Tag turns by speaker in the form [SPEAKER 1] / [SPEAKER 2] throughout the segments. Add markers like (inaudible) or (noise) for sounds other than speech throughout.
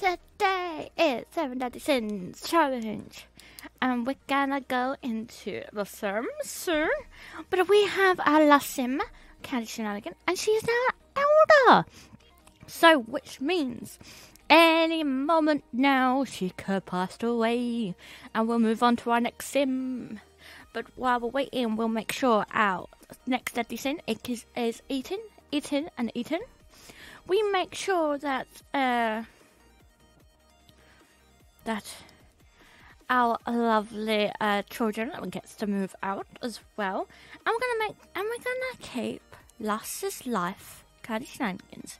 [SPEAKER 1] Today is Seven Deadly Sins Challenge. And we're gonna go into the Sims soon. But we have our last sim, Candy Shenanigan, and she is now elder. So, which means any moment now she could pass away. And we'll move on to our next sim. But while we're waiting, we'll make sure our next deadly sin is, is eaten, eaten, and eaten. We make sure that uh, that our lovely uh, children gets to move out as well. And we're gonna make and we're gonna keep Lass's life, Candy Shenanigans.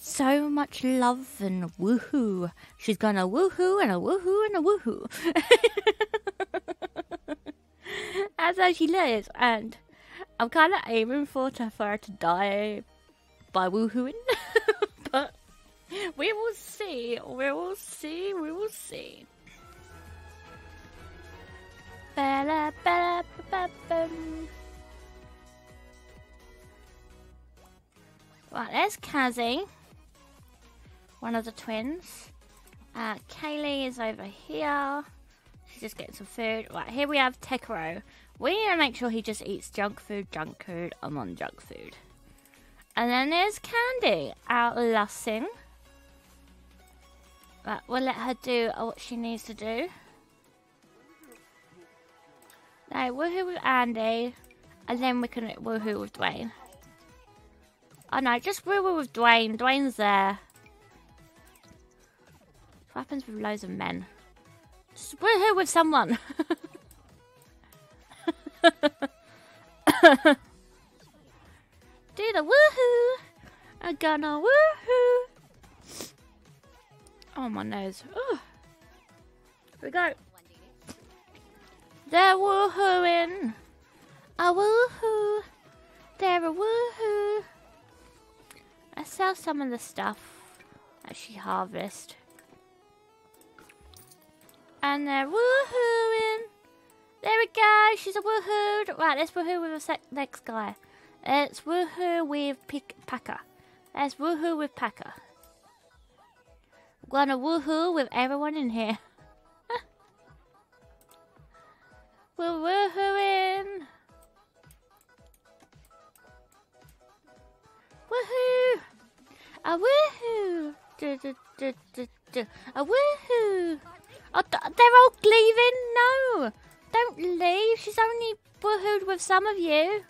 [SPEAKER 1] So much love and woohoo. She's gonna woohoo and a woohoo and a woohoo. (laughs) That's how she lives, and I'm kind of aiming for, to, for her to die by woohooing, (laughs) we will see. We will see. We will see. Ba-da, ba-da, ba-bum. Right, there's Kazzy, one of the twins. Uh, Kaylee is over here. She's just getting some food. Right, here we have Tekro. We need to make sure he just eats junk food, junk food. I'm on junk food. And then there's Candy, our Lust Sin. But we'll let her do uh, what she needs to do. Now, woohoo with Andy, and then we can woohoo with Dwayne. Oh no, just woohoo with Dwayne. Dwayne's there. What happens with loads of men? Just woohoo with someone. (laughs) Do the woohoo! I'm gonna woohoo! Oh, my nose. Ooh. Here we go. They're woohooing. A woohoo. They're a woohoo. I sell some of the stuff that she harvest. And they're woohooing. There we go. She's a woohoo. Right, let's woohoo with the next guy. It's woohoo with Pick Packer. Let's woohoo with Packer. Gonna woohoo with everyone in here. (laughs) We're woohooing. Woohoo! A woohoo! Du, du, du, du, du. A woohoo! Oh, they're all leaving? No! Don't leave. She's only woohooed with some of you.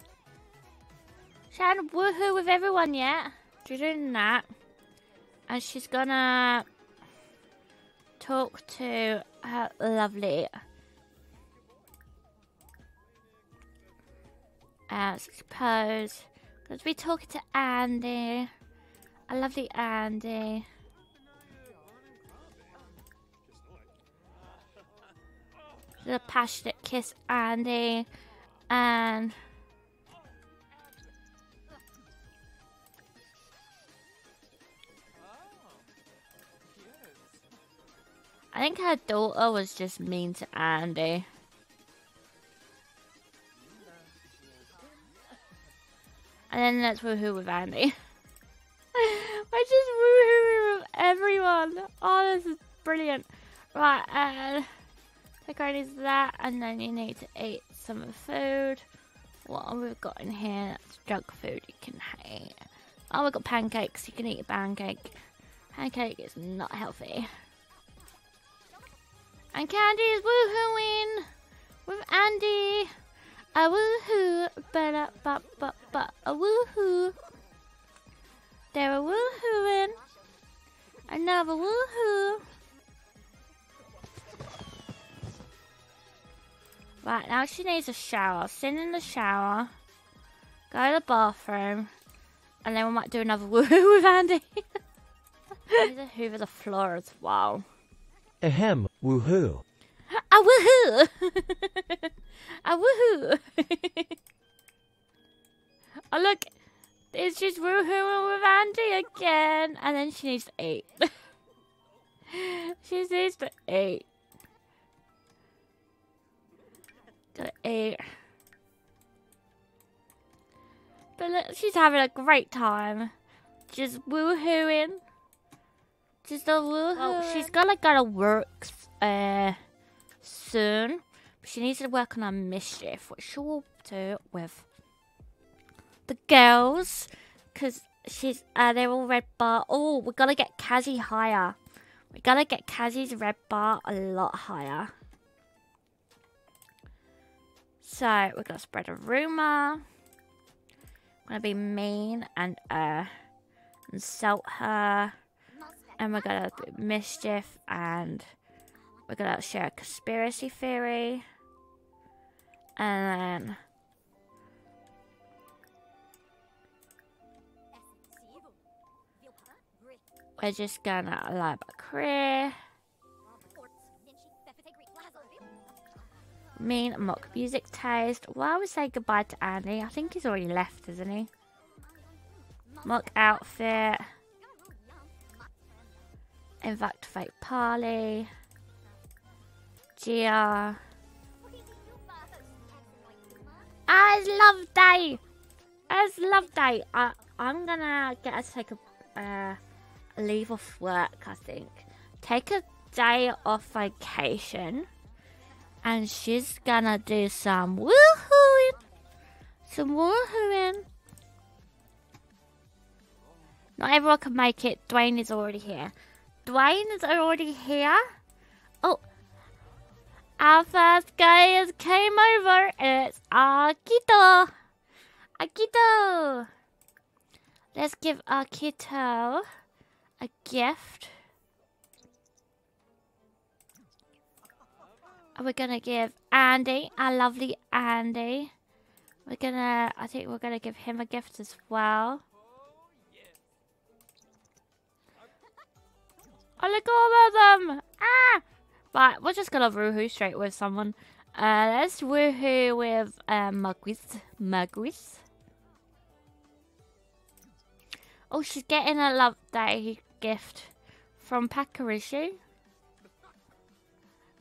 [SPEAKER 1] She hadn't woohoo with everyone yet. She's doing that. And she's gonna talk to her lovely I suppose. Because we talking to Andy. A lovely Andy. The passionate kiss Andy. And... I think her daughter was just mean to Andy. And then let's woohoo with Andy. (laughs) I just woohoo with everyone. Oh, this is brilliant. Right, uh, ready that, and then you need to eat some food. What have we've got in here, that's junk food you can eat. Oh, we've got pancakes. You can eat a pancake. Pancake is not healthy. And Candy is woohooing with Andy. A woohoo, ba da ba ba ba, a woohoo. They're a woohooing. Another woohoo. Right, now she needs a shower. Sit in the shower. Go to the bathroom. And then we might do another (laughs) woohoo with Andy. (laughs) Need to hoover the floor as well.
[SPEAKER 2] Ahem, woohoo.
[SPEAKER 1] A woohoo! (laughs) A woohoo! (laughs) oh look, it's just woohooing with Andy again, and then she needs to eat. (laughs) she needs to eat. Gotta eat. But look, she's having a great time. Just woohooing. The woohoo. Well, she's gotta go to work uh, soon. She needs to work on her mischief, which she will do with the girls. Because she's uh, they're all red bar. Oh, we gotta get Kazzy higher. We gotta get Kazzy's red bar a lot higher. So we're gonna spread a rumor. We're gonna be mean and uh insult her. And we're gonna do mischief and we're gonna share a conspiracy theory. And then we're just gonna lie about career. Mean mock music taste. Well, we say goodbye to Andy. I think he's already left, isn't he? Mock outfit. Invite fake Parley. Gia. As love day. As love day. I I'm gonna get to take a uh, leave off work. I think take a day off vacation, and she's gonna do some woohooing, some woohooing. Not everyone can make it. Dwayne is already here. Dwayne is already here. Oh, our first guy has came over. It's Akito. Akito. Let's give Akito a gift. We're gonna give Andy, our lovely Andy. We're gonna, I think we're gonna give him a gift as well. Oh, look all of them! Ah! But we're just gonna woohoo straight with someone. Uh, let's woohoo with uh, Mugwith. Mugwith. Oh, she's getting a love day gift from Packer, is she?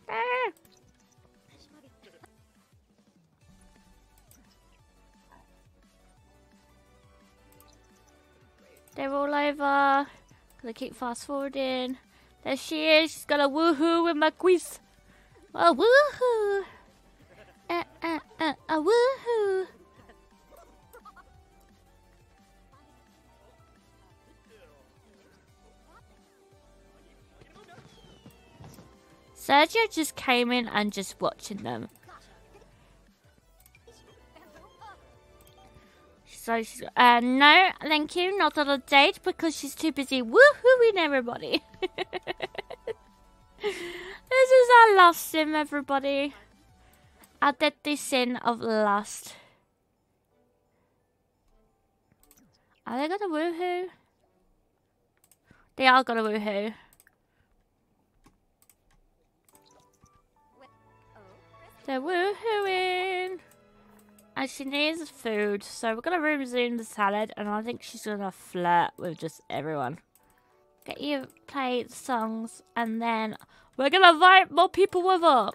[SPEAKER 1] Ah. They're all over. Gonna keep fast forwarding. There she is. She's got a woohoo with my quiz. A woohoo. Uh, uh, uh, a woohoo. Sergio just came in and just watching them. So she's uh, no, thank you, not on a date because she's too busy woohooing everybody. (laughs) this is our last sim, everybody. Our deadly sin of lust. Are they gonna woohoo? They are gonna woohoo. They're woohooing. And she needs food, so we're gonna resume the salad, and I think she's gonna flirt with just everyone. Get you play songs, and then we're gonna invite more people with over.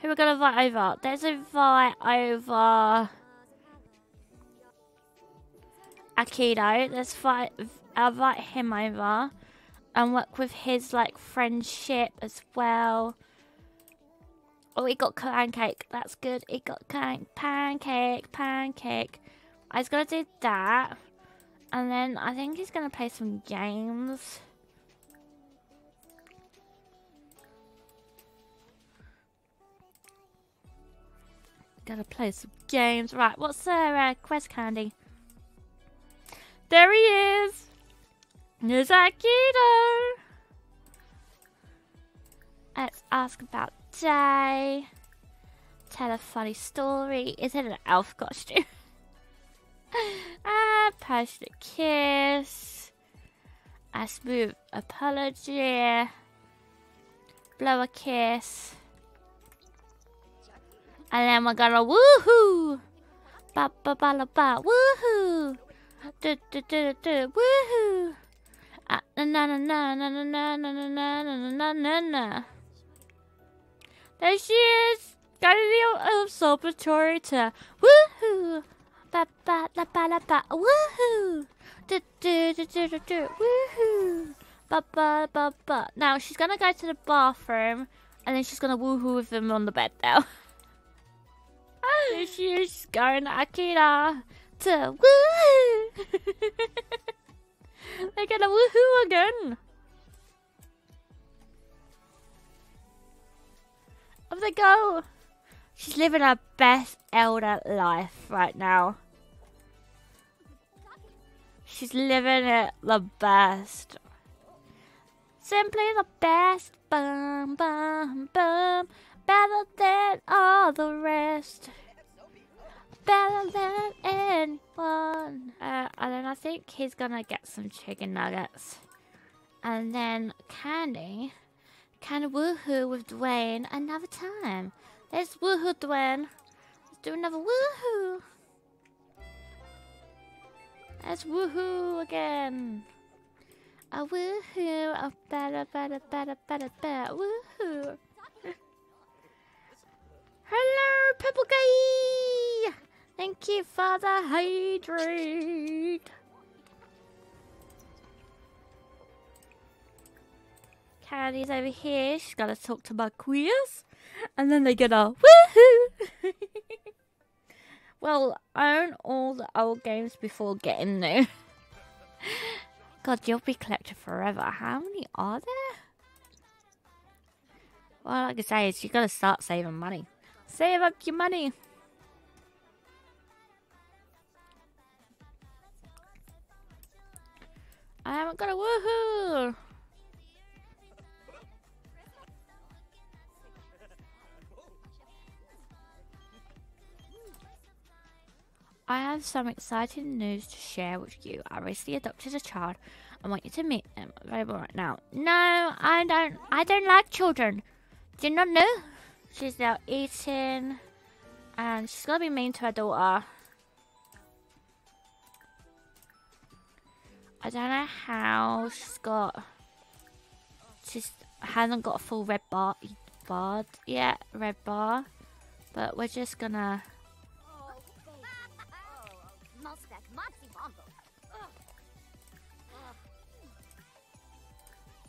[SPEAKER 1] Who we're gonna invite over? Let's invite over Akido. Let's invite, invite him over and work with his like friendship as well. Oh, he got pancake. That's good. He got can pancake, pancake. I was gonna do that. And then I think he's gonna play some games. Gotta play some games. Right, what's the uh, quest candy? There he is! Nizakido! Let's ask about day. Tell a funny story. Is it an elf costume? ah, passionate kiss. A smooth apology. Blow a kiss. And then we're gonna woohoo! Ba ba ba la ba woohoo! Do do do do woohoo! Ah, na na na na na na na na na na na na na. There she is! Galileo of observatory to woohoo! Ba ba la ba la ba woohoo! Do do do do do do woohoo! Ba ba ba ba. Now she's gonna go to the bathroom, and then she's gonna woohoo with him on the bed now. (laughs) Oh, there she is, she's going to Akira to woohoo! (laughs) They're gonna woohoo again! They go! She's living her best elder life right now. She's living it the best. Simply the best. Bum, bum, bum. Better than all the rest. Better than anyone. Uh, and then I think he's gonna get some chicken nuggets. And then Candy can woohoo with Dwayne another time. Let's woohoo, Dwayne. Let's do another woohoo. Let's woohoo again. A woohoo, a better, better, better, better, better, woohoo. (laughs) Hello, Purple Guy! Thank you for the hydrate. Candy's over here. She's got to talk to my queers. And then they get a woohoo! (laughs) well, own all the old games before getting new. (laughs) God, you'll be collected forever. How many are there? Well, like I say, is you gotta start saving money. Save up your money. I haven't got a woohoo! I have some exciting news to share with you. I recently adopted a child. I want you to meet them available right now. No, I don't. I don't like children. Do you not know? She's now eating, and she's gonna be mean to her daughter. I don't know how she's got. She's hasn't got a full red bar bar yet, red bar. But we're just gonna.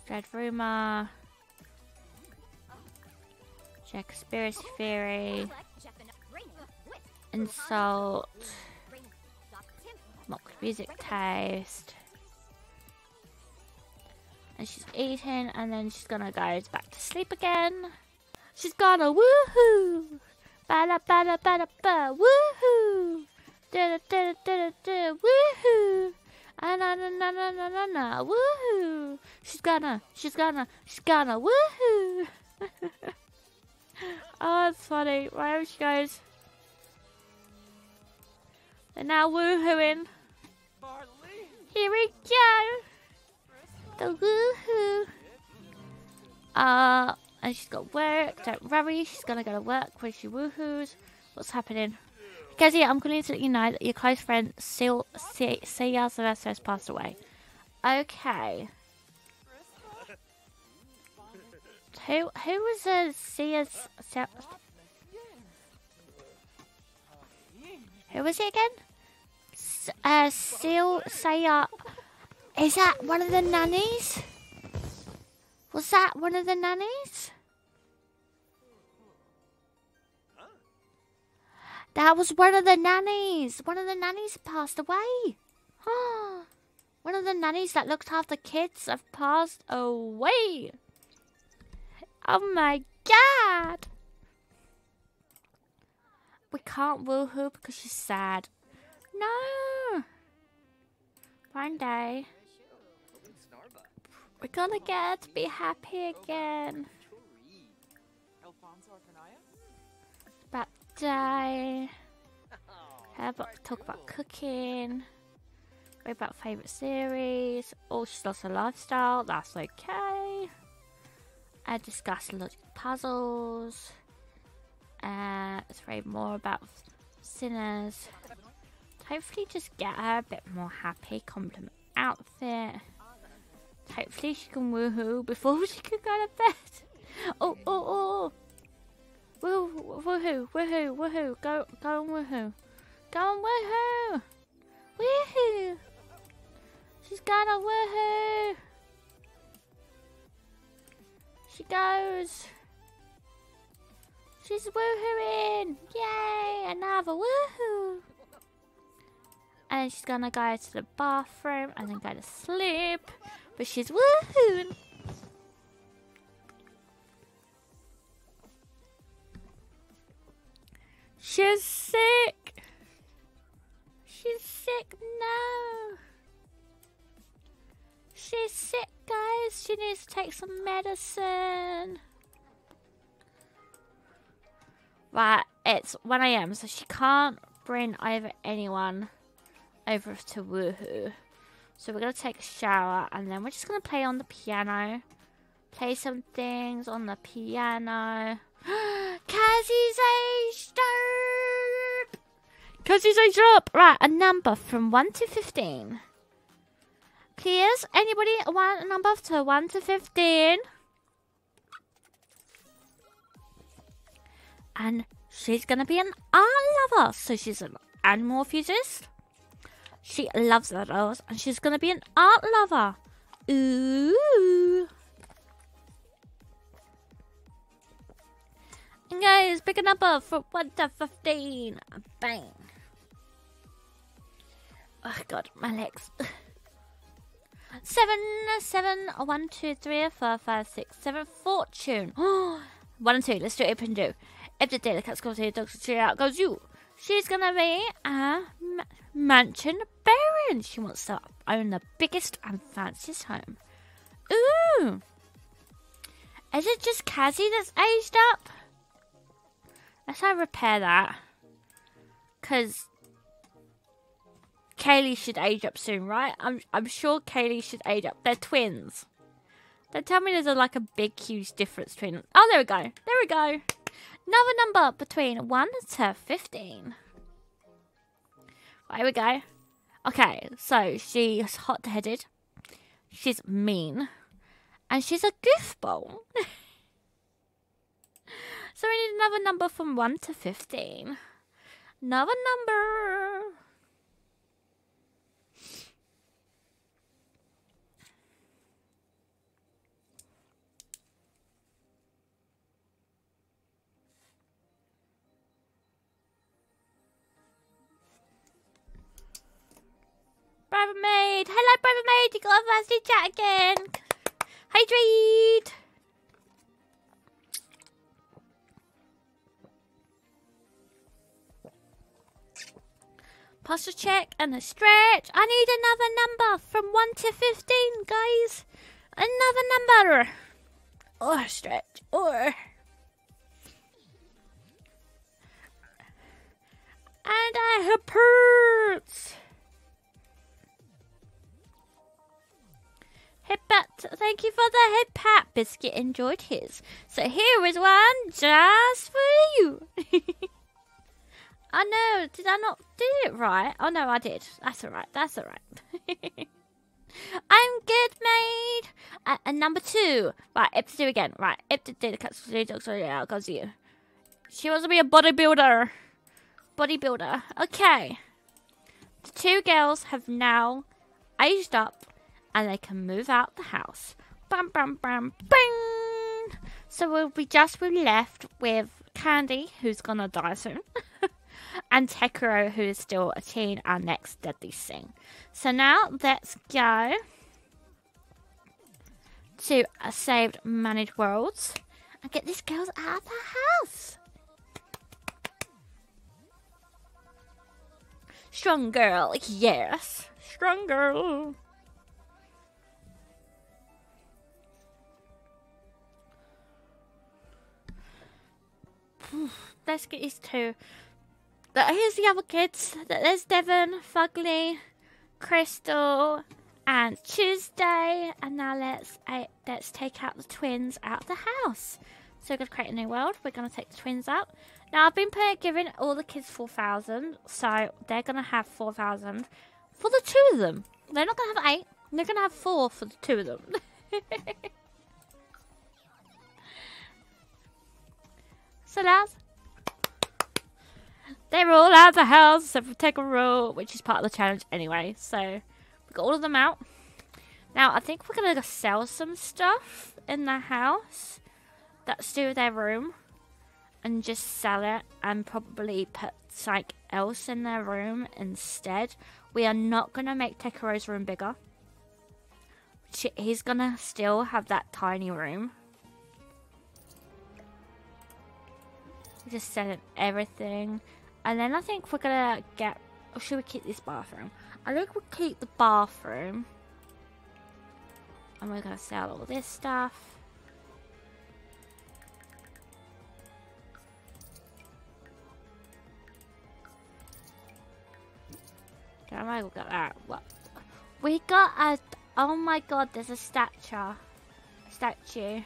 [SPEAKER 1] Dread rumor. Conspiracy theory. Insult. Mock music taste. And she's eating, and then she's gonna go back to sleep again. She's gonna woohoo! Bada bada bada ba woohoo! Da da da da da woohoo! Ah na na na na na na na woohoo! She's gonna, she's gonna, she's gonna woohoo! (laughs) oh, that's funny. Wherever she goes. They're now woohooing. Here we go! The woohoo! Uh, and she's got work. Don't worry, she's gonna go to work when she woohoos. What's happening? Gazzy, I'm going to let you know that your close friend Sil Sia Sylvester has passed away. Okay. Who who was a Sia's Who was it again? S uh, Sil Saya. Is that one of the nannies? Was that one of the nannies? That was one of the nannies. One of the nannies passed away. (gasps) one of the nannies that looked after kids have passed away. Oh my god. We can't woo her because she's sad. No. One day. We're gonna get to be happy again. About day. About talk about cooking? What about favourite series? Oh, she's lost her lifestyle. That's okay. I discuss logic puzzles. Uh, let's read more about sinners. Hopefully, just get her a bit more happy. Compliment outfit. Hopefully, she can woohoo before (laughs) she can go to bed. Oh, oh, oh. Woo, woohoo, woohoo, woohoo, go, go woohoo. Go and woohoo! Woohoo! She's gonna woohoo! She goes. She's woohooing! Yay! Another woohoo! And she's gonna go to the bathroom and then go to sleep. But she's woohooing! She's sick! Take some medicine! Right, it's 1am, so she can't bring over anyone over to Woohoo. So we're going to take a shower and then we're just going to play on the piano. Play some things on the piano. (gasps) Cassie's aged up! Cassie's aged up! Right, a number from 1 to 15. Please, anybody want a number to 1 to 15? and she's gonna be an art lover. So she's an animal enthusiast. She loves animals, and she's gonna be an art lover. Ooh. And guys, pick a number from 1 to 15. Bang. Oh god, my legs. (laughs) Seven, seven, one, two, three, four, five, six, seven. Fortune. (gasps) one and two. Let's do it. Open do. If the Daily Cats goes here, Dr. Tree out goes you. She's gonna be a ma- mansion baron. She wants to own the biggest and fanciest home. Ooh. Is it just Cassie that's aged up? Let's try repair that. Because Kaylee should age up soon, right? I'm I'm sure Kaylee should age up. They're twins. Don't tell me there's a, like a big, huge difference between them. Oh, there we go. There we go. Another number between 1 to 15. Right, here we go. Okay, so she's hot headed. She's mean. And she's a goofball. (laughs) so we need another number from 1 to 15. Another number. Maid! Hello, Brother Maid! You got a fancy chat again! Hydrate! Posture check and a stretch. I need another number from 1 to 15, guys. Another number. Or stretch. Or. And I have hurts. Hip pat, thank you for the hip pat. Biscuit enjoyed his. So here is one just for you. (laughs) oh no, did I not do it right? Oh no, I did. That's alright, that's alright. (laughs) I'm good, mate. Uh, and number two. Right, Ip to do again. Right, Ip to do the cuts to dogs. So yeah, goes you. She wants to be a bodybuilder. Bodybuilder. Okay. The two girls have now aged up and they can move out the house. Bam, bam, bam, bing! So we'll be just be left with Candy, who's gonna die soon, (laughs) and Tekuro, who is still a teen, our next deadly thing. So now let's go to a saved managed worlds and get these girls out of the house. Strong girl, yes. Strong girl. Let's get these two. Here's the other kids. There's Devon, Fugly, Crystal, and Tuesday. And now let's uh, let's take out the twins out of the house. So we're gonna create a new world. We're gonna take the twins out. Now I've been giving all the kids four thousand, so they're gonna have four thousand for the two of them. They're not gonna have eight. They're gonna have four for the two of them. (laughs) that's they're all out of the house except for Tekuro, which is part of the challenge anyway. So we got all of them out. Now I think we're gonna sell some stuff in the house. that's to their room and just sell it and probably put something else in their room instead. We are not to make Tekero's room bigger. He's to still have that tiny room. Just selling everything. And then I think we're to get... Or should we keep this bathroom? I think we'll keep the bathroom. And we're to sell all this stuff. I might look at that. What? We got a. Oh my god, there's a statue. Statue.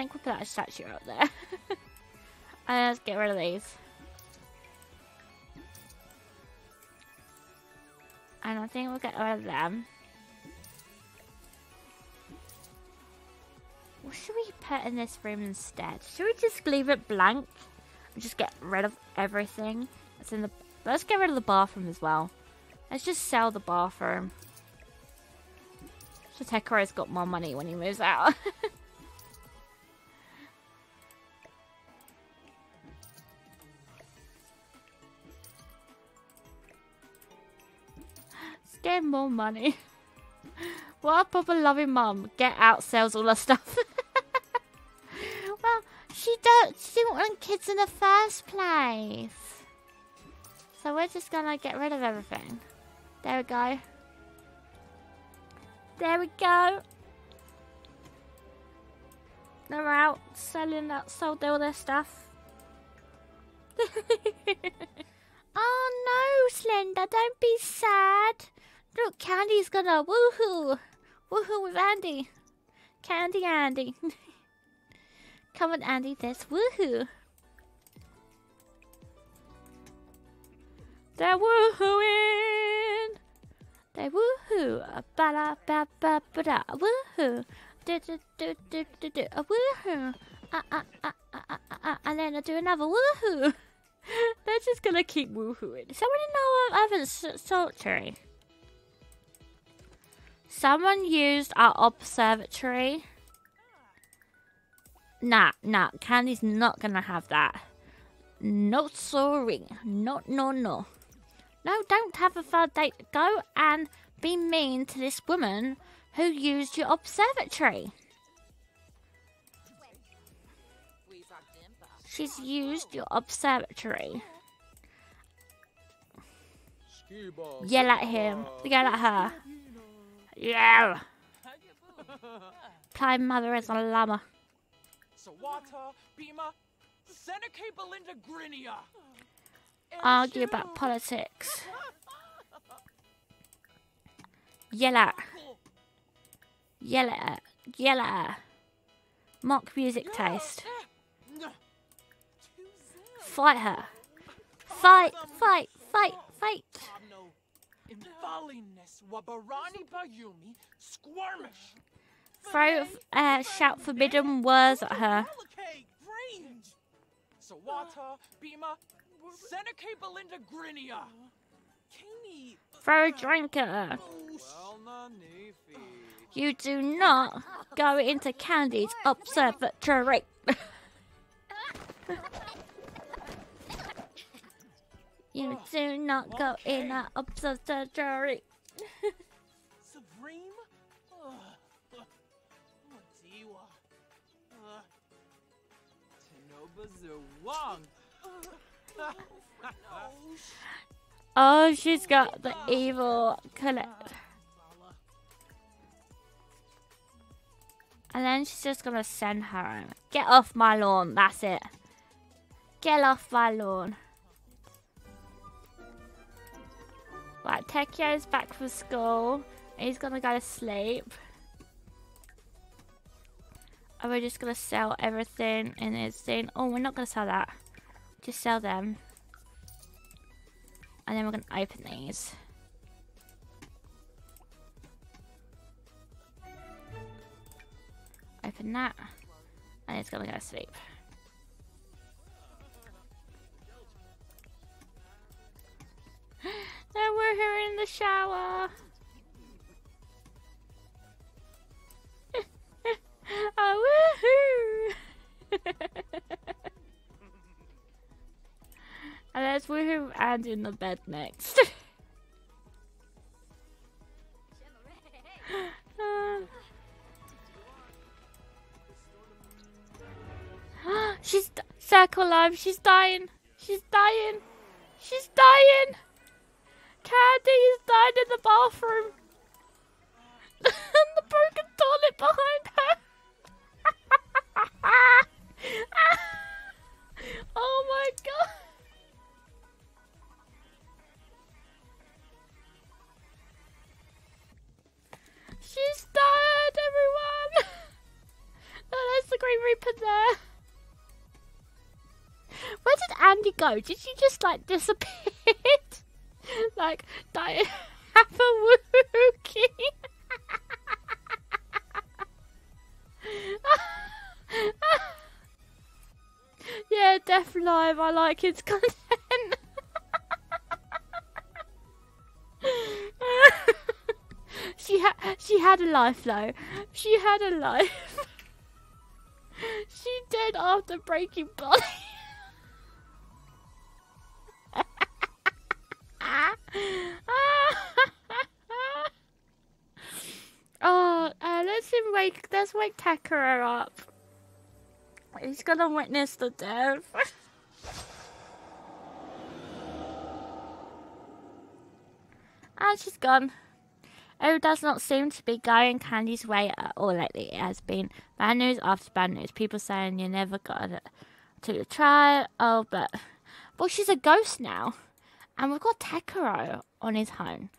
[SPEAKER 1] Think we'll put that statue out there. and (laughs) uh, let's get rid of these. And I think we'll get rid of them. What should we put in this room instead? Should we just leave it blank and just get rid of everything that's in the? Let's get rid of the bathroom as well. Let's just sell the bathroom. So Tekero's got more money when he moves out. (laughs) more money. (laughs) What a proper loving mum. Get out, sells all her stuff. (laughs) well, she don't. She didn't want kids in the first place. So we're just gonna get rid of everything. There we go. There we go. They're out selling that, sold all their stuff. (laughs) oh no, Slender, don't be sad. Look, Candy's gonna woohoo! Woohoo with Andy! Candy Andy! (laughs) Come on, Andy, let's woohoo! They're woohooing! They woohoo! Ba da ba ba ba da woohoo! Do do do do do do a woohoo! Ah ah ah ah ah ah and then I do another woohoo! (laughs) They're just gonna keep woohooing. Somebody know of Evans Sultry? Someone used our observatory. Nah, nah, Candy's not gonna have that. Not sorry. No, no, no. No, don't have a third date. Go and be mean to this woman who used your observatory. She's used your observatory. Yell at him. Yell at her. Yeah. (laughs) Play mother as a llama.
[SPEAKER 3] Sawata, Bima, Seneca Belinda Grinia.
[SPEAKER 1] Argue about politics. Yell at. Yell at. Yell at. Mock music taste. Fight her. Fight, fight, fight, fight.
[SPEAKER 3] Invaliness Wabarani Bayumi Squirmish.
[SPEAKER 1] Throw, uh, shout forbidden words at her.
[SPEAKER 3] Sawata, Bima, Seneca Belinda Grinia.
[SPEAKER 1] Throw a drink at her. You do not go into Candy's observatory. (laughs) (laughs) you oh, do not go in that observatory.
[SPEAKER 3] Supreme? Madiwa. Tenoba Zawang.
[SPEAKER 1] Oh, she's got the evil collect. And then she's just gonna send her home. Get off my lawn, that's it. Get off my lawn. Right, is back from school. He's gonna go to sleep. And we're just gonna sell everything in his thing. Oh, we're not gonna sell that. Just sell them. And then we're gonna open these. Open that. And it's gonna go to sleep. Shower. (laughs) oh, woohoo! (laughs) and there's woohoo and in the bed next. (laughs) Uh, (gasps) She's circle life. She's dying. She's dying. She's dying. Candy is dying in the bathroom. and the broken toilet behind her. oh my god. She's dead, everyone. Oh, there's the Grim Reaper there. Where did Andy go? Did she just like disappear? (laughs) (laughs) like die (laughs) have a wookie. (laughs) yeah, Def Live. I like his content. she had she had a life though. She had a life. she dead after breaking body. (laughs) oh, uh, let's wake. Let's wake Takara up. He's gonna witness the death. and (laughs) she's gone. Oh, does not seem to be going Candy's way at all lately. It has been bad news after bad news. People saying you never got to try. Oh, but well, she's a ghost now, and we've got Takaro on his home.